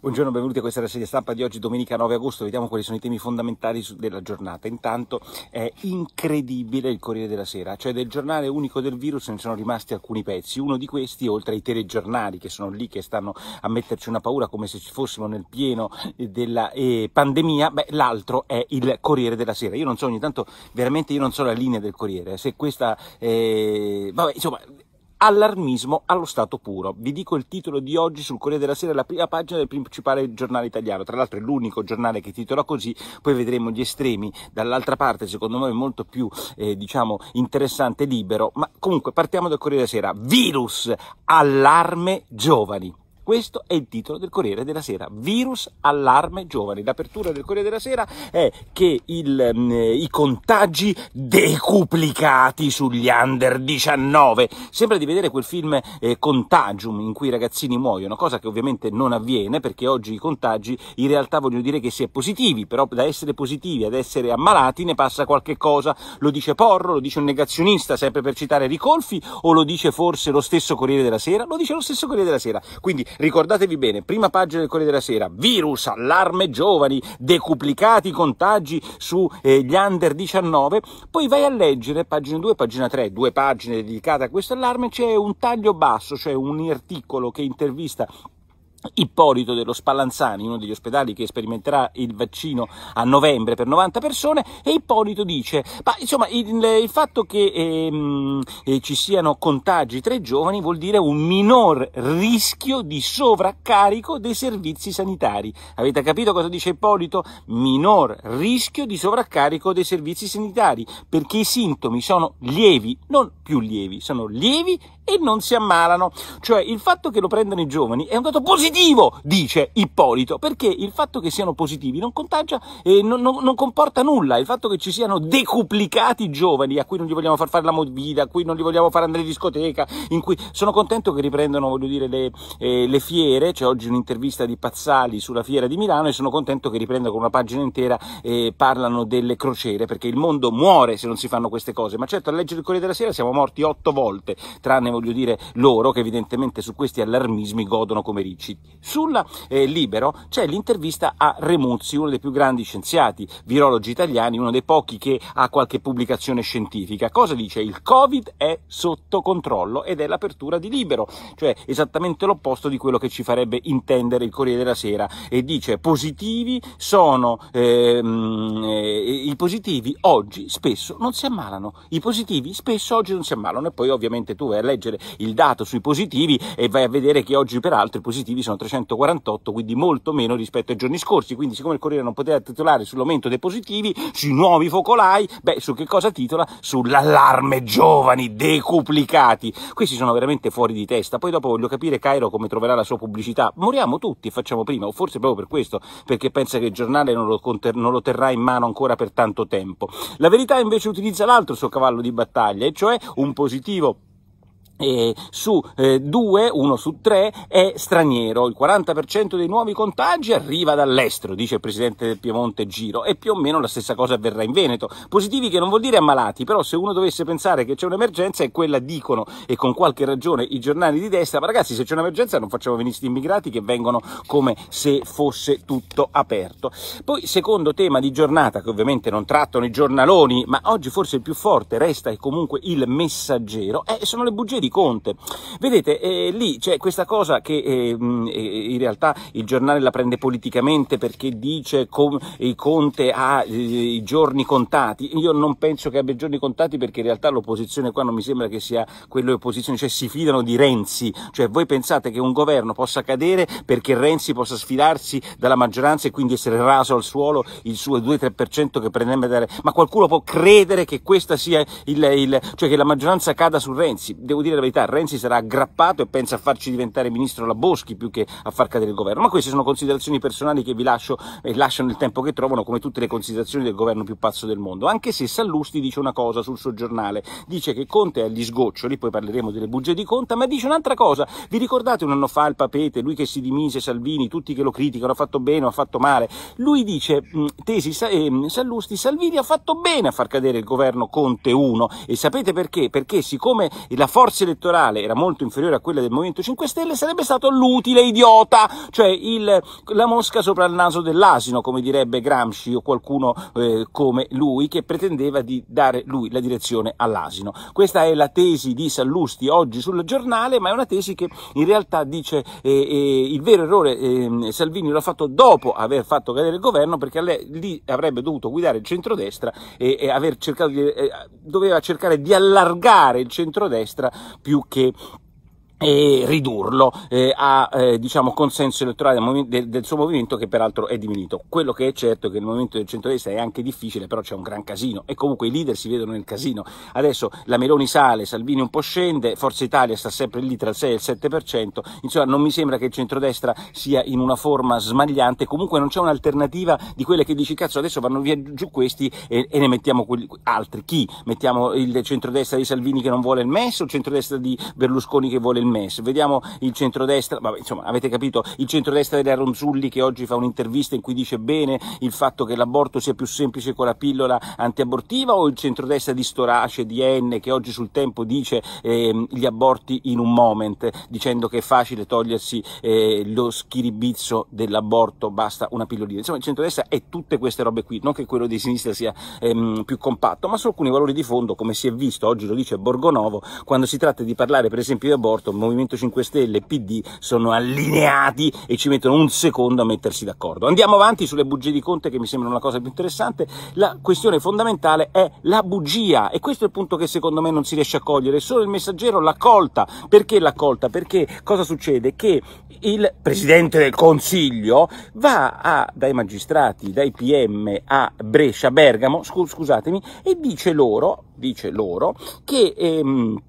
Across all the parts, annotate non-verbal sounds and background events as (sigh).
Buongiorno, benvenuti a questa rassegna stampa di oggi, domenica 9 agosto. Vediamo quali sono i temi fondamentali della giornata. Intanto è incredibile il Corriere della Sera, cioè del giornale unico del virus ne sono rimasti alcuni pezzi. Uno di questi, oltre ai telegiornali che sono lì che stanno a metterci una paura come se ci fossimo nel pieno della eh, pandemia, beh, l'altro è il Corriere della Sera. Io non so, ogni tanto veramente io non so la linea del Corriere. Se questa, eh, vabbè, insomma, allarmismo allo stato puro. Vi dico il titolo di oggi sul Corriere della Sera, la prima pagina del principale giornale italiano, tra l'altro è l'unico giornale che titola così, poi vedremo gli estremi dall'altra parte, secondo me è molto più eh, diciamo interessante libero, ma comunque partiamo dal Corriere della Sera. Virus, allarme giovani. Questo è il titolo del Corriere della Sera. Virus allarme giovani. L'apertura del Corriere della Sera è che il, mh, mm, i contagi decuplicati sugli under 19. Sembra di vedere quel film eh, Contagium in cui i ragazzini muoiono, cosa che ovviamente non avviene perché oggi i contagi in realtà vogliono dire che si è positivi, però da essere positivi ad essere ammalati ne passa qualche cosa. Lo dice Porro, lo dice un negazionista, sempre per citare Ricolfi, o lo dice forse lo stesso Corriere della Sera? Lo dice lo stesso Corriere della Sera. Quindi Ricordatevi bene, prima pagina del Corriere della Sera, virus, allarme giovani, decuplicati i contagi sugli eh, under 19, poi vai a leggere, pagina 2 pagina 3, due pagine dedicate a questo allarme, c'è un taglio basso, cioè un articolo che intervista Ippolito dello Spallanzani, uno degli ospedali che sperimenterà il vaccino a novembre per 90 persone, e Ippolito dice, ma insomma il, il fatto che ehm, eh, ci siano contagi tra i giovani vuol dire un minor rischio di sovraccarico dei servizi sanitari. Avete capito cosa dice Ippolito? Minor rischio di sovraccarico dei servizi sanitari, perché i sintomi sono lievi, non più lievi, sono lievi e non si ammalano. Cioè il fatto che lo prendano i giovani è un dato positivo, dice Ippolito, perché il fatto che siano positivi non contagia e non, non, non comporta nulla. Il fatto che ci siano decuplicati giovani a cui non gli vogliamo far fare la movida, a cui non gli vogliamo far andare in discoteca, in cui sono contento che riprendono, voglio dire, le, eh, le fiere. C'è oggi un'intervista di Pazzali sulla fiera di Milano e sono contento che riprendano con una pagina intera e parlano delle crociere, perché il mondo muore se non si fanno queste cose. Ma certo, a leggere il Corriere della Sera siamo morti otto volte, tranne voglio dire loro che evidentemente su questi allarmismi godono come ricci. Sulla eh, Libero c'è l'intervista a Remuzzi, uno dei più grandi scienziati, virologi italiani, uno dei pochi che ha qualche pubblicazione scientifica. Cosa dice? Il Covid è sotto controllo ed è l'apertura di Libero, cioè esattamente l'opposto di quello che ci farebbe intendere il Corriere della Sera e dice positivi sono ehm, eh, i positivi oggi spesso non si ammalano, i positivi spesso oggi non si ammalano e poi ovviamente tu vai a leggere il dato sui positivi e vai a vedere che oggi peraltro i positivi sono 348, quindi molto meno rispetto ai giorni scorsi. Quindi, siccome il Corriere non poteva titolare sull'aumento dei positivi, sui nuovi focolai, beh, su che cosa titola? Sull'allarme giovani decuplicati. Questi sono veramente fuori di testa. Poi dopo voglio capire Cairo come troverà la sua pubblicità. Moriamo tutti e facciamo prima, o forse proprio per questo, perché pensa che il giornale non lo, conter- non lo terrà in mano ancora per tanto tempo. La verità invece utilizza l'altro suo cavallo di battaglia, e cioè un positivo e su eh, due, uno su tre, è straniero. Il 40% dei nuovi contagi arriva dall'estero, dice il presidente del Piemonte Giro, e più o meno la stessa cosa avverrà in Veneto. Positivi che non vuol dire ammalati, però se uno dovesse pensare che c'è un'emergenza è quella dicono, e con qualche ragione, i giornali di destra, ma ragazzi se c'è un'emergenza non facciamo venire questi immigrati che vengono come se fosse tutto aperto. Poi, secondo tema di giornata, che ovviamente non trattano i giornaloni, ma oggi forse il più forte resta e comunque il messaggero, eh, sono le bugie di di Conte. Vedete, eh, lì c'è questa cosa che eh, in realtà il giornale la prende politicamente perché dice che Conte ha eh, i giorni contati. Io non penso che abbia i giorni contati perché in realtà l'opposizione qua non mi sembra che sia quello opposizione, cioè si fidano di Renzi. Cioè voi pensate che un governo possa cadere perché Renzi possa sfidarsi dalla maggioranza e quindi essere raso al suolo il suo 2-3% che prendrebbe dare... Ma qualcuno può credere che questa sia il, il... cioè che la maggioranza cada su Renzi? Devo dire la verità, Renzi sarà aggrappato e pensa a farci diventare ministro la Boschi più che a far cadere il governo. Ma queste sono considerazioni personali che vi lascio e lasciano il tempo che trovano, come tutte le considerazioni del governo più pazzo del mondo. Anche se Sallusti dice una cosa sul suo giornale, dice che Conte è agli sgoccioli, poi parleremo delle bugie di Conte, ma dice un'altra cosa. Vi ricordate un anno fa il Papete, lui che si dimise, Salvini, tutti che lo criticano, ha fatto bene o ha fatto male? Lui dice, tesi eh, Sallusti, Salvini ha fatto bene a far cadere il governo Conte 1 e sapete perché? Perché siccome la forza elettorale era molto inferiore a quella del Movimento 5 Stelle, sarebbe stato l'utile idiota, cioè il, la mosca sopra il naso dell'asino, come direbbe Gramsci o qualcuno eh, come lui, che pretendeva di dare lui la direzione all'asino. Questa è la tesi di Sallusti oggi sul giornale, ma è una tesi che in realtà dice eh, eh, il vero errore eh, Salvini l'ha fatto dopo aver fatto cadere il governo, perché lì avrebbe dovuto guidare il centrodestra e, e aver cercato di, eh, doveva cercare di allargare il centrodestra più che e ridurlo eh, a eh, diciamo, consenso elettorale del, del, suo movimento che peraltro è diminuito. Quello che è certo è che il movimento del centrodestra è anche difficile, però c'è un gran casino e comunque i leader si vedono nel casino. Adesso la Meloni sale, Salvini un po' scende, Forza Italia sta sempre lì tra il 6 e il 7%, insomma non mi sembra che il centrodestra sia in una forma smagliante, comunque non c'è un'alternativa di quelle che dici cazzo adesso vanno via giù questi e, e ne mettiamo quelli, altri. Chi? Mettiamo il centrodestra di Salvini che non vuole il MES o il centrodestra di Berlusconi che vuole il MES, vediamo il centrodestra, vabbè, insomma, avete capito, il centrodestra della Ronzulli che oggi fa un'intervista in cui dice bene il fatto che l'aborto sia più semplice con la pillola antiabortiva o il centrodestra di Storace, di N che oggi sul tempo dice eh, gli aborti in un moment, dicendo che è facile togliersi eh, lo schiribizzo dell'aborto, basta una pillolina. Insomma, il centrodestra è tutte queste robe qui, non che quello di sinistra sia ehm, più compatto, ma su alcuni valori di fondo, come si è visto, oggi lo dice Borgonovo, quando si tratta di parlare per esempio di aborto, Movimento 5 Stelle e PD sono allineati e ci mettono un secondo a mettersi d'accordo. Andiamo avanti sulle bugie di Conte che mi sembrano la cosa più interessante. La questione fondamentale è la bugia e questo è il punto che secondo me non si riesce a cogliere. Solo il messaggero l'ha colta. Perché l'ha colta? Perché cosa succede? Che il Presidente del Consiglio va a, dai magistrati, dai PM a Brescia, Bergamo, scusatemi, e dice loro, dice loro che ehm,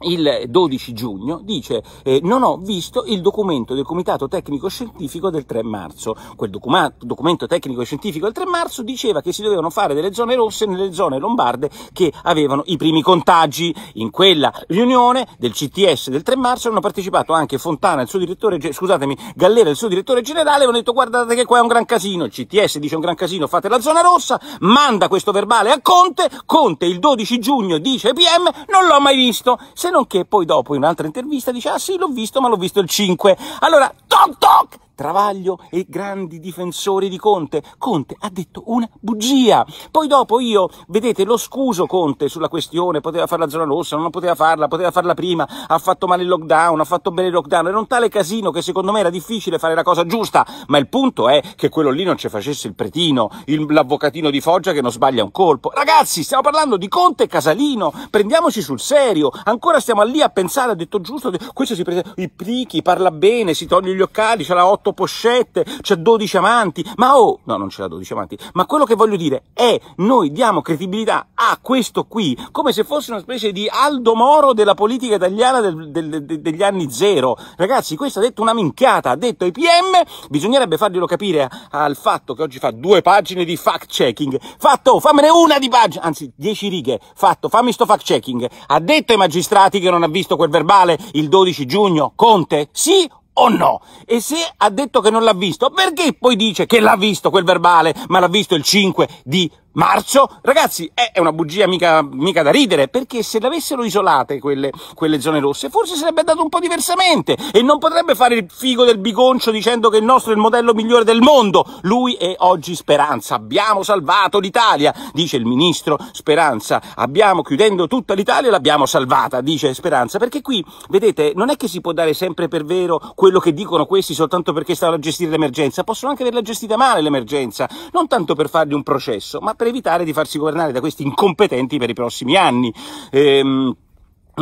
il 12 giugno dice eh, non ho visto il documento del comitato tecnico scientifico del 3 marzo. Quel documento tecnico scientifico del 3 marzo diceva che si dovevano fare delle zone rosse nelle zone lombarde che avevano i primi contagi. In quella riunione del CTS del 3 marzo hanno partecipato anche Fontana il suo direttore scusatemi Gallera il suo direttore generale hanno detto guardate che qua è un gran casino. Il CTS dice un gran casino fate la zona rossa manda questo verbale a Conte Conte il 12 giugno dice PM non l'ho mai visto se non che poi dopo in un'altra intervista dice ah sì l'ho visto ma l'ho visto il 5. Allora, toc toc, Travaglio e grandi difensori di Conte. Conte ha detto una bugia. Poi dopo io, vedete, lo scuso Conte sulla questione, poteva fare la zona rossa, non poteva farla, poteva farla prima, ha fatto male il lockdown, ha fatto bene il lockdown, era un tale casino che secondo me era difficile fare la cosa giusta, ma il punto è che quello lì non ci facesse il pretino, il, l'avvocatino di Foggia che non sbaglia un colpo. Ragazzi, stiamo parlando di Conte e Casalino, prendiamoci sul serio, ancora stiamo lì a pensare, ha detto giusto, questo si prende i plichi, parla bene, si toglie gli occhiali, ce l'ha otto otto pochette, c'è 12 amanti, ma oh, no, non c'era 12 amanti, ma quello che voglio dire è, noi diamo credibilità a questo qui, come se fosse una specie di Aldo Moro della politica italiana del, del, del, degli anni zero. Ragazzi, questo ha detto una minchiata, ha detto ai PM, bisognerebbe farglielo capire al fatto che oggi fa due pagine di fact checking, fatto, fammene una di pagina, anzi, dieci righe, fatto, fammi sto fact checking, ha detto ai magistrati che non ha visto quel verbale il 12 giugno, Conte, sì o no? E se ha detto che non l'ha visto, perché poi dice che l'ha visto quel verbale, ma l'ha visto il 5 di marzo, ragazzi, è una bugia mica, mica da ridere, perché se l'avessero isolate quelle, quelle, zone rosse, forse sarebbe andato un po' diversamente e non potrebbe fare il figo del bigoncio dicendo che il nostro è il modello migliore del mondo. Lui è oggi Speranza, abbiamo salvato l'Italia, dice il ministro Speranza, abbiamo, chiudendo tutta l'Italia, l'abbiamo salvata, dice Speranza, perché qui, vedete, non è che si può dare sempre per vero quello che dicono questi soltanto perché stavano a gestire l'emergenza, possono anche averla gestita male l'emergenza, non tanto per fargli un processo, ma per per evitare di farsi governare da questi incompetenti per i prossimi anni. Ehm,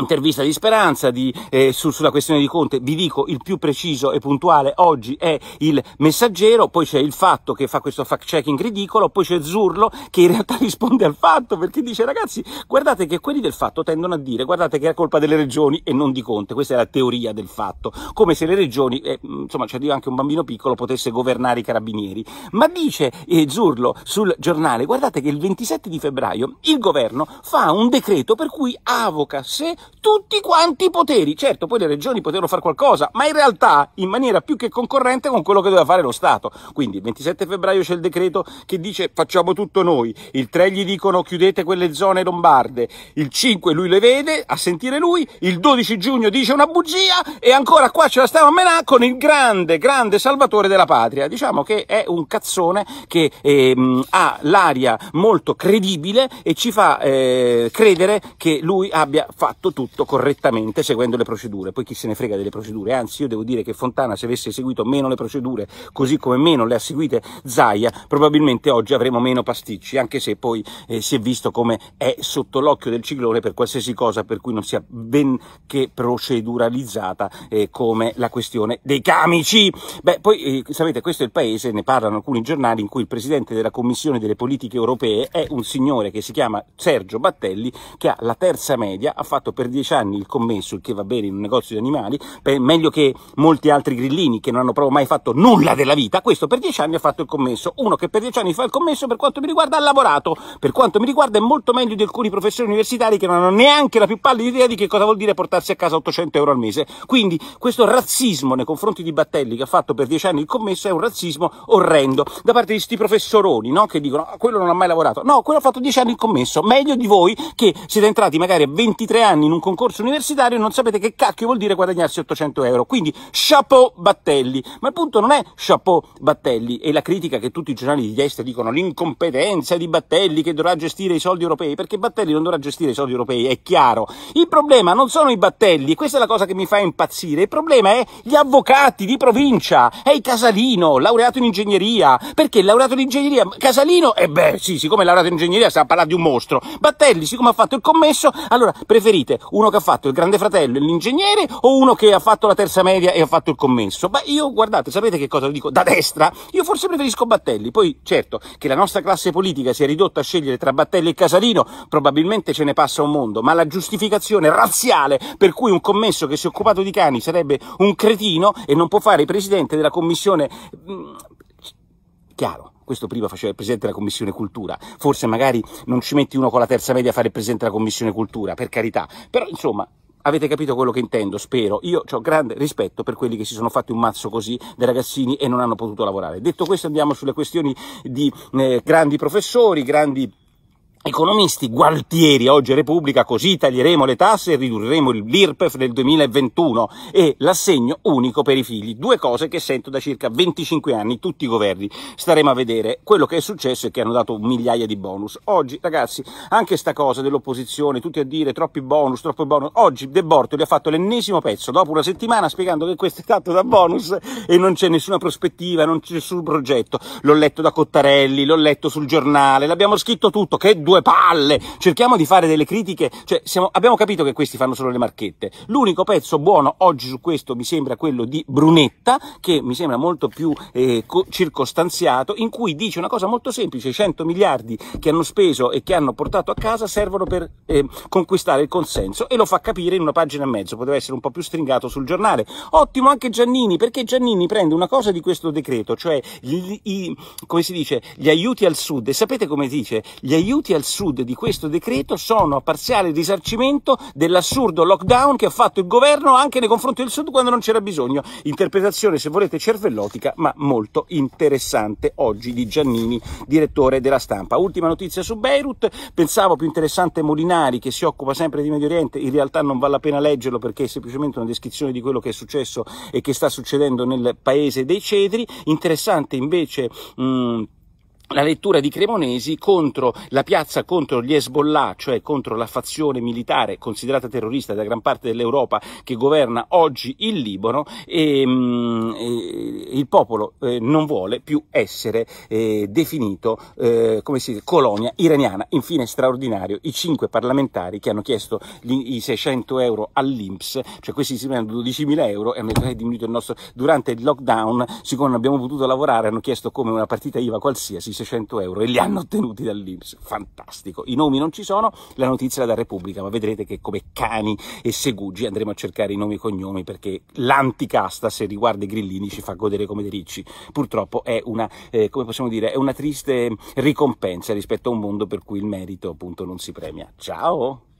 intervista di Speranza di, eh, su, sulla questione di Conte, vi dico il più preciso e puntuale oggi è il messaggero, poi c'è il fatto che fa questo fact checking ridicolo, poi c'è Zurlo che in realtà (laughs) risponde al fatto perché dice ragazzi guardate che quelli del fatto tendono a dire guardate che è colpa delle regioni e non di Conte, questa è la teoria del fatto, come se le regioni, eh, insomma c'è anche un bambino piccolo potesse governare i carabinieri, ma dice eh, Zurlo sul giornale guardate che il 27 di febbraio il governo fa un decreto per cui avoca se tutti quanti i poteri. Certo, poi le regioni potevano fare qualcosa, ma in realtà in maniera più che concorrente con quello che doveva fare lo Stato. Quindi il 27 febbraio c'è il decreto che dice facciamo tutto noi, il 3 gli dicono chiudete quelle zone lombarde, il 5 lui le vede a sentire lui, il 12 giugno dice una bugia e ancora qua ce la stiamo a menà con il grande, grande salvatore della patria. Diciamo che è un cazzone che ehm, ha l'aria molto credibile e ci fa eh, credere che lui abbia fatto tutto correttamente seguendo le procedure. Poi chi se ne frega delle procedure, anzi io devo dire che Fontana se avesse seguito meno le procedure, così come meno le ha seguite Zaia, probabilmente oggi avremo meno pasticci, anche se poi eh, si è visto come è sotto l'occhio del ciclone per qualsiasi cosa per cui non sia benché proceduralizzata eh, come la questione dei camici. Beh, poi eh, sapete, questo è il paese, ne parlano alcuni giornali, in cui il presidente della Commissione delle politiche europee è un signore che si chiama Sergio Battelli, che ha la terza media, ha fatto per dieci anni il commesso, il che va bene in un negozio di animali, per, meglio che molti altri grillini che non hanno proprio mai fatto nulla della vita, questo per dieci anni ha fatto il commesso, uno che per dieci anni fa il commesso per quanto mi riguarda ha lavorato, per quanto mi riguarda è molto meglio di alcuni professori universitari che non hanno neanche la più pallida idea di che cosa vuol dire portarsi a casa 800 euro al mese. Quindi questo razzismo nei confronti di Battelli che ha fatto per dieci anni il commesso è un razzismo orrendo da parte di questi professoroni no? che dicono ah, quello non ha mai lavorato. No, quello ha fatto dieci anni il commesso, meglio di voi che siete entrati magari a 23 anni in un concorso universitario non sapete che cacchio vuol dire guadagnarsi 800 euro. Quindi chapeau Battelli. Ma il punto non è chapeau Battelli e la critica che tutti i giornali di destra dicono l'incompetenza di Battelli che dovrà gestire i soldi europei, perché Battelli non dovrà gestire i soldi europei, è chiaro. Il problema non sono i Battelli, e questa è la cosa che mi fa impazzire, il problema è gli avvocati di provincia, è il Casalino, laureato in ingegneria, perché il laureato in ingegneria, Casalino, e eh beh sì, siccome è laureato in ingegneria sta a parlare di un mostro, Battelli, siccome ha fatto il commesso, allora preferite uno che ha fatto il grande fratello e l'ingegnere o uno che ha fatto la terza media e ha fatto il commesso? Beh, io guardate, sapete che cosa dico? Da destra, io forse preferisco Battelli, poi certo che la nostra classe politica sia ridotta a scegliere tra Battelli e Casalino, probabilmente ce ne passa un mondo, ma la giustificazione razziale per cui un commesso che si è occupato di cani sarebbe un cretino e non può fare il presidente della commissione... Mm, chiaro, questo prima faceva il presidente della commissione cultura, forse magari non ci metti uno con la terza media a fare il presidente della commissione cultura, per carità, però insomma Avete capito quello che intendo, spero. Io ho grande rispetto per quelli che si sono fatti un mazzo così dei ragazzini e non hanno potuto lavorare. Detto questo andiamo sulle questioni di eh, grandi professori, grandi Economisti, Gualtieri, oggi Repubblica, così taglieremo le tasse e ridurremo l'IRPEF nel 2021 e l'assegno unico per i figli. Due cose che sento da circa 25 anni, tutti i governi. Staremo a vedere. Quello che è successo è che hanno dato migliaia di bonus. Oggi, ragazzi, anche sta cosa dell'opposizione, tutti a dire troppi bonus, troppi bonus. Oggi De Bortoli ha fatto l'ennesimo pezzo, dopo una settimana, spiegando che questo è stato da bonus e non c'è nessuna prospettiva, non c'è nessun progetto. L'ho letto da Cottarelli, l'ho letto sul giornale, l'abbiamo scritto tutto. Che due palle! Cerchiamo di fare delle critiche, cioè siamo, abbiamo capito che questi fanno solo le marchette. L'unico pezzo buono oggi su questo mi sembra quello di Brunetta, che mi sembra molto più eh, circostanziato, in cui dice una cosa molto semplice, 100 miliardi che hanno speso e che hanno portato a casa servono per eh, conquistare il consenso e lo fa capire in una pagina e mezzo, poteva essere un po' più stringato sul giornale. Ottimo anche Giannini, perché Giannini prende una cosa di questo decreto, cioè gli, i, come si dice, gli aiuti al sud, e sapete come dice? Gli aiuti al sud di questo decreto sono a parziale risarcimento dell'assurdo lockdown che ha fatto il governo anche nei confronti del sud quando non c'era bisogno. Interpretazione, se volete, cervellotica, ma molto interessante oggi di Giannini, direttore della stampa. Ultima notizia su Beirut, pensavo più interessante Molinari che si occupa sempre di Medio Oriente, in realtà non vale la pena leggerlo perché è semplicemente una descrizione di quello che è successo e che sta succedendo nel paese dei cedri. Interessante invece mh, la lettura di Cremonesi contro la piazza contro gli Hezbollah, cioè contro la fazione militare considerata terrorista da gran parte dell'Europa che governa oggi il Libano e, mm, e il popolo eh, non vuole più essere eh, definito eh, come si dice, colonia iraniana. Infine straordinario i cinque parlamentari che hanno chiesto gli, i 600 euro all'Inps, cioè questi si prendono 12.000 euro e hanno diminuito il nostro durante il lockdown, siccome non abbiamo potuto lavorare, hanno chiesto come una partita IVA qualsiasi 600 euro e li hanno ottenuti dall'Inps. Fantastico. I nomi non ci sono, la notizia è da Repubblica, ma vedrete che come cani e segugi andremo a cercare i nomi e cognomi perché l'anticasta, se riguarda i grillini, ci fa godere come dei ricci. Purtroppo è una, eh, come possiamo dire, è una triste ricompensa rispetto a un mondo per cui il merito appunto non si premia. Ciao!